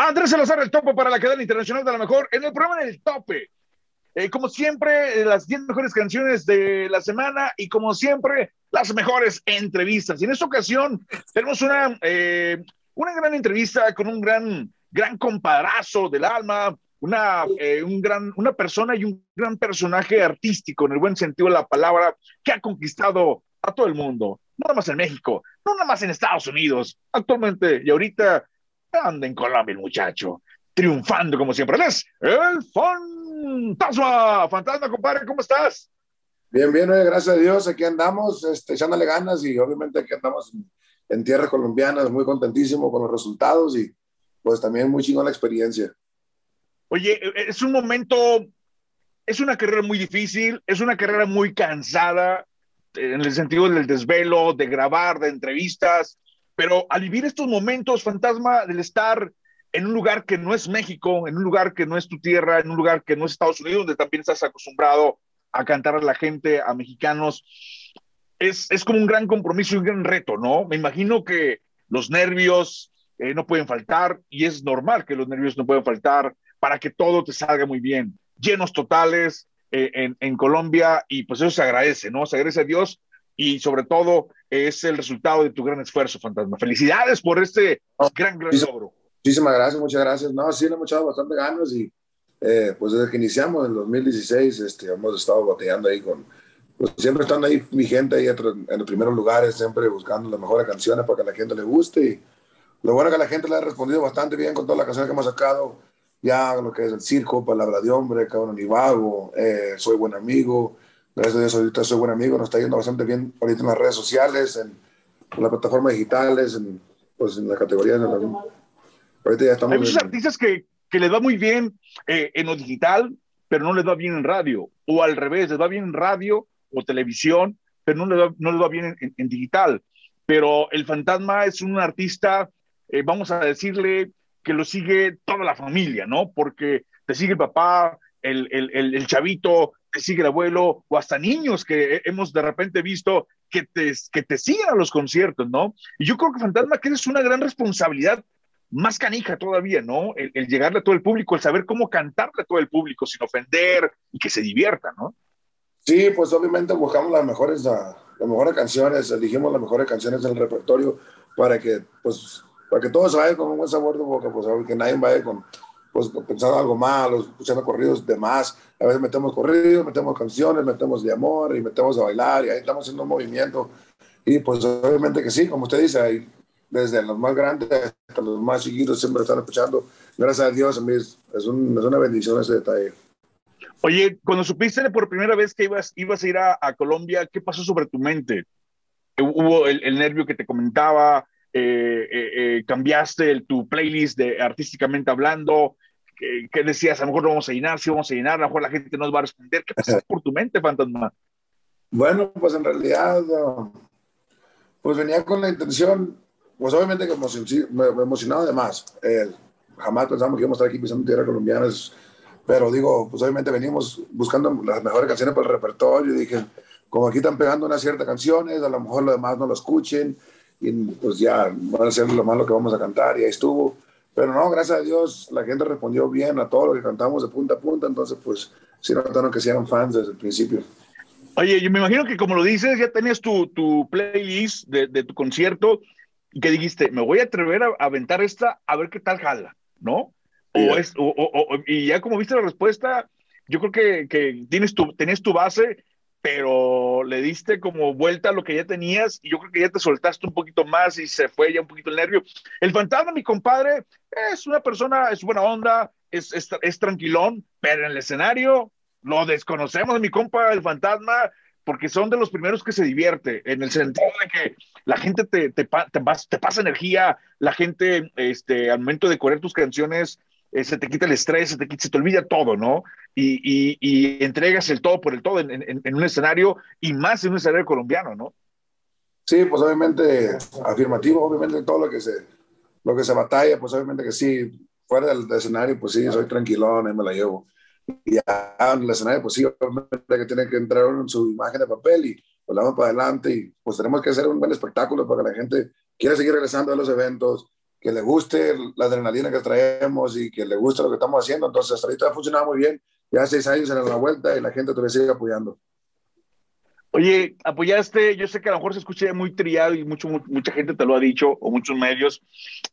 Andrés Salazar, el topo para la cadena internacional de la mejor, en el programa del tope. Eh, como siempre, las 10 mejores canciones de la semana y como siempre, las mejores entrevistas. Y en esta ocasión tenemos una, eh, una gran entrevista con un gran, gran comparazo del alma, una, eh, un gran, una persona y un gran personaje artístico, en el buen sentido de la palabra, que ha conquistado a todo el mundo, no nada más en México, no nada más en Estados Unidos, actualmente y ahorita anda en Colombia el muchacho, triunfando como siempre. Él es el fantasma, fantasma, compadre, ¿cómo estás? Bien, bien, gracias a Dios, aquí andamos, este, echándole ganas y obviamente aquí andamos en tierras colombianas, muy contentísimo con los resultados y pues también muy chingón la experiencia. Oye, es un momento, es una carrera muy difícil, es una carrera muy cansada en el sentido del desvelo, de grabar, de entrevistas, pero al vivir estos momentos, fantasma, del estar en un lugar que no es México, en un lugar que no es tu tierra, en un lugar que no es Estados Unidos, donde también estás acostumbrado a cantar a la gente, a mexicanos, es, es como un gran compromiso y un gran reto, ¿no? Me imagino que los nervios eh, no pueden faltar y es normal que los nervios no pueden faltar, para que todo te salga muy bien. Llenos totales eh, en, en, Colombia y pues eso se agradece, ¿no? Se agradece a Dios y sobre todo es el resultado de tu gran esfuerzo, Fantasma. Felicidades por este gran, gran logro. Muchísimas gracias, muchas gracias. No, sí, le hemos echado bastante ganas y eh, pues desde que iniciamos en 2016 este, hemos estado batallando ahí con, pues siempre estando ahí mi gente ahí en los primeros lugares, siempre buscando las mejores canciones para que a la gente le guste y lo bueno es que la gente le ha respondido bastante bien con todas las canciones que hemos sacado ya lo que es el circo, palabra de hombre, cabrón y vago, eh, soy buen amigo, gracias a Dios ahorita soy buen amigo, nos está yendo bastante bien ahorita en las redes sociales, en, en las plataformas digitales, en, pues en la categoría de la, ahorita ya estamos... Hay muchos en, artistas que, que les va muy bien eh, en lo digital, pero no les va bien en radio, o al revés, les va bien en radio o televisión, pero no les va, no les va bien en, en, en digital. Pero el fantasma es un artista, eh, vamos a decirle, que lo sigue toda la familia, ¿no? Porque te sigue el papá, el, el, el, el, chavito, sigue el abuelo, o hasta niños que hemos de repente visto que te, que te siguen a los conciertos, ¿no? Y yo creo que Fantasma, que es una gran responsabilidad más canija todavía, ¿no? El, llegarle a todo el público, el saber cómo cantarle a todo el público sin ofender y que se divierta, ¿no? Sí, pues obviamente buscamos las mejores, uh, las mejores canciones, elegimos las mejores canciones del repertorio para que, pues, para que todos vayan con un buen sabor de boca, pues que nadie vaya con, pues, pensando algo malo, escuchando corridos de más. A veces metemos corridos, metemos canciones, metemos de amor y metemos a bailar y ahí estamos haciendo un movimiento. Y pues obviamente que sí, como usted dice, ahí, desde los más grandes hasta los más chiquitos siempre están escuchando. Gracias a Dios, a mí es, es, un, es una bendición ese detalle. Oye, cuando supiste por primera vez que ibas, ibas a ir a, a Colombia, ¿qué pasó sobre tu mente? ¿Hubo el, el nervio que te comentaba? Eh, eh, eh, cambiaste el, tu playlist de artísticamente hablando, que, decías, a lo mejor no vamos a llenar, si vamos a llenar, a lo mejor la gente nos va a responder. ¿Qué pasa por tu mente, Fantasma? Bueno, pues en realidad, pues venía con la intención, pues obviamente que emocionaba de más. Eh, jamás pensamos que íbamos a estar aquí pisando tierra colombianas, pero digo, pues obviamente venimos buscando las mejores canciones para el repertorio y dije, como aquí están pegando unas ciertas canciones, a lo mejor los demás no lo escuchen, y pues ya van a ser lo malo que vamos a cantar y ahí estuvo. Pero no, gracias a Dios la gente respondió bien a todo lo que cantamos de punta a punta, entonces pues sí notaron que sí eran fans desde el principio. Oye, yo me imagino que como lo dices, ya tenías tu, tu playlist de, de, tu concierto y que dijiste, me voy a atrever a, aventar esta a ver qué tal jala, ¿no? O es, o, o, o, y ya como viste la respuesta, yo creo que, que tienes, tu, tenés tu base pero le diste como vuelta a lo que ya tenías y yo creo que ya te soltaste un poquito más y se fue ya un poquito el nervio. El fantasma, mi compadre, es una persona, es buena onda, es, es, es tranquilón, pero en el escenario lo desconocemos, mi compa, el fantasma, porque son de los primeros que se divierte, en el sentido de que la gente te, te, pasa energía, la gente este, al momento de correr tus canciones eh, se te quita el estrés, se te, quita, se te olvida todo, ¿no? Y, y, y, entregas el todo por el todo en, en, en, un escenario y más en un escenario colombiano, ¿no? Sí, pues obviamente afirmativo, obviamente todo lo que se, lo que se batalla, pues obviamente que sí, fuera del, del escenario, pues sí, soy tranquilón, ahí me la llevo. Y ya en el escenario, pues sí, obviamente que tiene que entrar en su imagen de papel y pues para adelante y pues tenemos que hacer un buen espectáculo para que la gente quiera seguir regresando a los eventos, que le guste la adrenalina que traemos y que le guste lo que estamos haciendo. Entonces, hasta ahorita ha funcionado muy bien. Ya seis años en la vuelta y la gente todavía sigue apoyando. Oye, apoyaste, yo sé que a lo mejor se escucha muy triado y mucho, mucha gente te lo ha dicho, o muchos medios,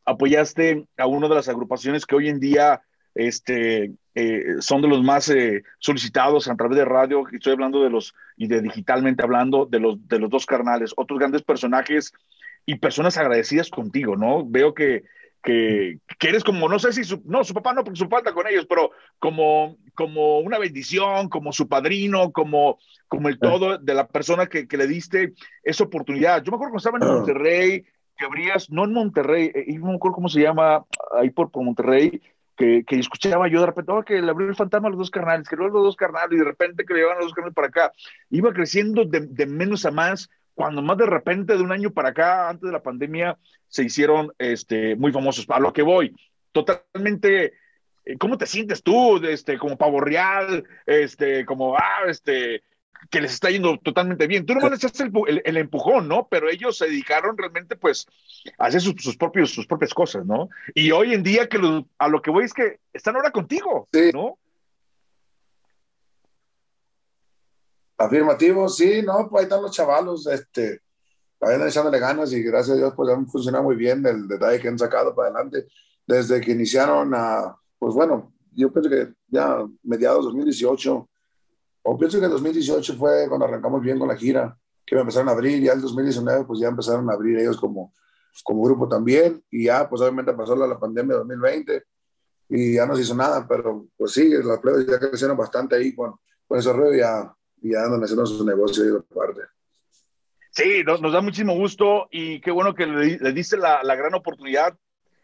apoyaste a una de las agrupaciones que hoy en día este, eh, son de los más eh, solicitados a través de radio, estoy hablando de los, y de digitalmente hablando, de los, de los dos carnales, otros grandes personajes y personas agradecidas contigo, ¿no? Veo que, que, que, eres como, no sé si su, no, su papá no, porque su papá con ellos, pero como, como una bendición, como su padrino, como, como el todo de la persona que, que le diste esa oportunidad. Yo me acuerdo cuando estaba en Monterrey, que abrías, no en Monterrey, eh, no me acuerdo cómo se llama, ahí por, por Monterrey, que, que, escuchaba yo de repente, oh, que le abrió el fantasma a los dos carnales, que luego los dos carnales, y de repente que le llevaban los dos carnales para acá. Iba creciendo de, de menos a más, cuando más de repente de un año para acá, antes de la pandemia, se hicieron este, muy famosos. A lo que voy, totalmente, eh, ¿cómo te sientes tú? Este, como pavo real, este, como, ah, este, que les está yendo totalmente bien. Tú nomás les echaste el, el, empujón, ¿no? Pero ellos se dedicaron realmente, pues, a hacer sus, sus, propios, sus propias cosas, ¿no? Y hoy en día que lo, a lo que voy es que están ahora contigo, sí. ¿no? Afirmativo, sí, no, pues ahí están los chavalos, este, vayan echándole ganas y gracias a Dios pues han funcionado muy bien el detalle que han sacado para adelante. Desde que iniciaron a, pues bueno, yo pienso que ya mediados 2018, o pienso que 2018 fue cuando arrancamos bien con la gira, que me empezaron a abrir, ya el 2019 pues ya empezaron a abrir ellos como, como grupo también, y ya pues obviamente pasó la, la pandemia 2020 y ya no se hizo nada, pero pues sí, las pruebas ya crecieron bastante ahí con, con ese rollo ya y haciendo su negocio y parte. Sí, nos, nos, da muchísimo gusto y qué bueno que le, le diste la, la, gran oportunidad.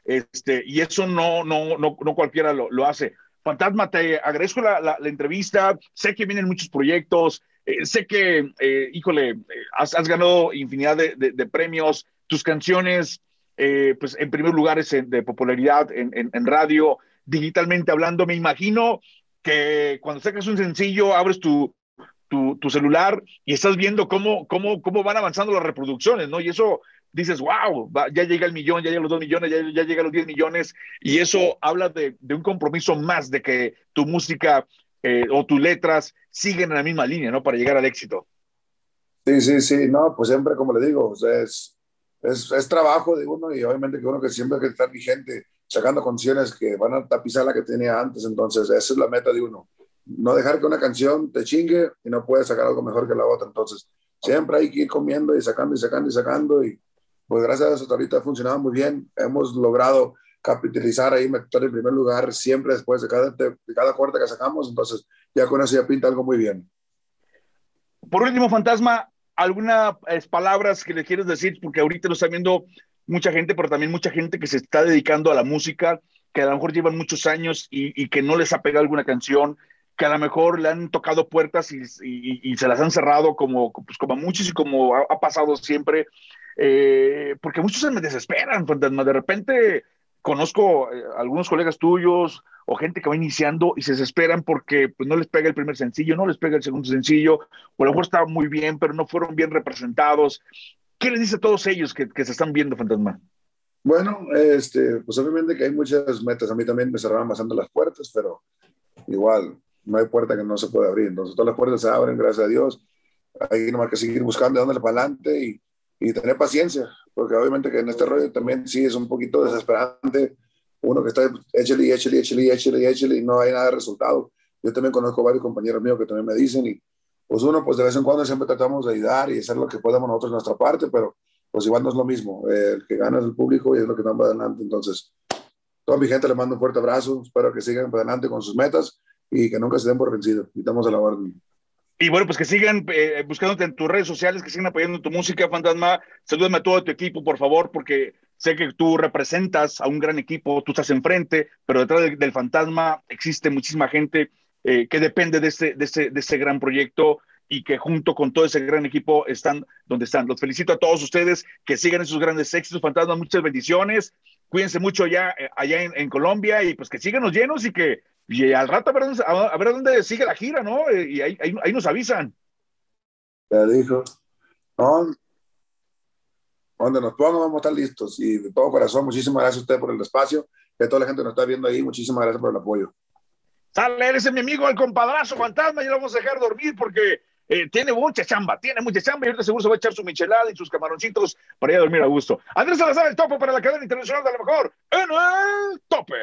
Este, y eso no, no, no, no cualquiera lo, lo, hace. Fantasma, te agradezco la, la, la, entrevista. Sé que vienen muchos proyectos. Eh, sé que, eh, híjole, eh, has, has, ganado infinidad de, de, de, premios. Tus canciones, eh, pues en primer lugar, es en, de popularidad en, en, en radio, digitalmente hablando. Me imagino que cuando sacas un sencillo, abres tu, tu, tu, celular y estás viendo cómo, cómo, cómo van avanzando las reproducciones, ¿no? Y eso dices, wow, va, ya llega el millón, ya llega los dos millones, ya, ya llega los diez millones, y eso habla de, de, un compromiso más de que tu música eh, o tus letras siguen en la misma línea, ¿no? Para llegar al éxito. Sí, sí, sí, no, pues siempre, como le digo, o sea, es, es, es, trabajo de uno y obviamente que uno que siempre hay que estar vigente, sacando canciones que van a tapizar la que tenía antes, entonces esa es la meta de uno no dejar que una canción te chingue y no puedes sacar algo mejor que la otra. Entonces, siempre hay que ir comiendo y sacando y sacando y sacando. Y pues gracias a eso, ahorita ha funcionado muy bien. Hemos logrado capitalizar ahí, meter en primer lugar siempre después de cada, de, cada corte que sacamos. Entonces, ya con eso ya pinta algo muy bien. Por último, Fantasma, ¿algunas palabras que le quieres decir? Porque ahorita lo está viendo mucha gente, pero también mucha gente que se está dedicando a la música, que a lo mejor llevan muchos años y, y que no les ha pegado alguna canción, que a lo mejor le han tocado puertas y, y, y se las han cerrado como, pues como muchos y como ha, ha pasado siempre, eh, porque muchos se me desesperan, fantasma. De repente conozco eh, algunos colegas tuyos o gente que va iniciando y se desesperan porque pues, no les pega el primer sencillo, no les pega el segundo sencillo, o a lo mejor estaban muy bien, pero no fueron bien representados. ¿Qué les dice a todos ellos que, que se están viendo, fantasma? Bueno, este, pues obviamente que hay muchas metas. A mí también me cerraban bastante las puertas, pero igual, no hay puerta que no se pueda abrir. Entonces, todas las puertas se abren, gracias a Dios. Hay nomás que seguir buscando dándole para adelante y, y, tener paciencia, porque obviamente que en este rollo también sí es un poquito desesperante. Uno que está échale y échale, échale, échale, échale y no hay nada de resultado. Yo también conozco varios compañeros míos que también me dicen y pues uno, pues de vez en cuando siempre tratamos de ayudar y hacer lo que podamos nosotros en nuestra parte, pero pues igual no es lo mismo. El que gana es el público y es lo que va adelante. Entonces, toda mi gente le mando un fuerte abrazo. Espero que sigan adelante con sus metas y que nunca se den por vencidos. Estamos a la orden. Y bueno, pues que sigan eh, buscándote en tus redes sociales, que sigan apoyando tu música, Fantasma. Salúdame a todo tu equipo, por favor, porque sé que tú representas a un gran equipo, tú estás enfrente, pero detrás de, del Fantasma existe muchísima gente eh, que depende de ese, de, ese, de ese gran proyecto y que junto con todo ese gran equipo están donde están. Los felicito a todos ustedes que sigan esos grandes éxitos, Fantasma. Muchas bendiciones. Cuídense mucho allá, eh, allá en, en Colombia y pues que sigan los llenos y que y al rato a ver, dónde, a ver dónde sigue la gira, ¿no? Y ahí, ahí, ahí nos avisan. Ya dijo. No, donde nos pongan vamos a estar listos. Y de todo corazón, muchísimas gracias a usted por el espacio. Y a toda la gente que nos está viendo ahí, muchísimas gracias por el apoyo. Sale, eres mi amigo, el compadrazo fantasma, y lo vamos a dejar dormir porque eh, tiene mucha chamba, tiene mucha chamba y ahorita seguro se va a echar su michelada y sus camaroncitos para ir a dormir a gusto. Andrés Salazar, el topo para la cadena internacional de lo mejor en el tope.